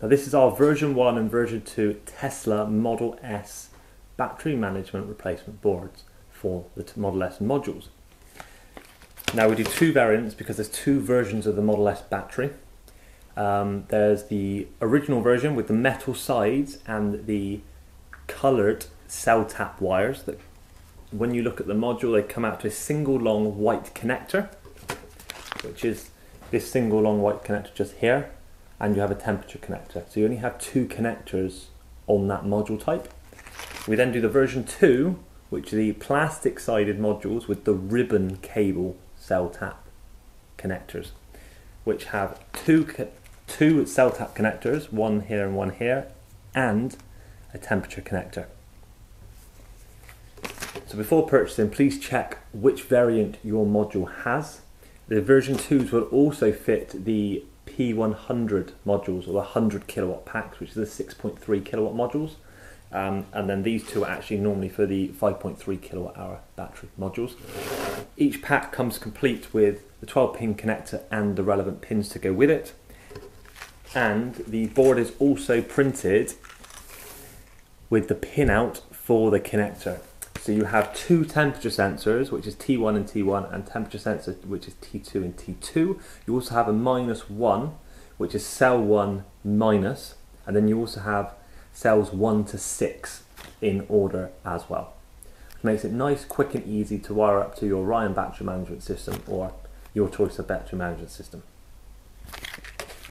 Now this is our version 1 and version 2 Tesla Model S battery management replacement boards for the Model S modules. Now we do two variants because there's two versions of the Model S battery. Um, there's the original version with the metal sides and the coloured cell tap wires that when you look at the module they come out to a single long white connector which is this single long white connector just here and you have a temperature connector. So you only have two connectors on that module type. We then do the version 2 which are the plastic sided modules with the ribbon cable cell tap connectors which have two two cell tap connectors one here and one here and a temperature connector. So before purchasing, please check which variant your module has. The version 2s will also fit the P100 modules or 100 kilowatt packs, which is the 6.3 kilowatt modules. Um, and then these two are actually normally for the 5.3 kilowatt hour battery modules. Each pack comes complete with the 12 pin connector and the relevant pins to go with it. And the board is also printed with the pin out for the connector. So you have two temperature sensors, which is T1 and T1, and temperature sensor, which is T2 and T2. You also have a minus 1, which is cell 1 minus, and then you also have cells 1 to 6 in order as well. Makes it nice, quick and easy to wire up to your Orion battery management system or your choice of battery management system.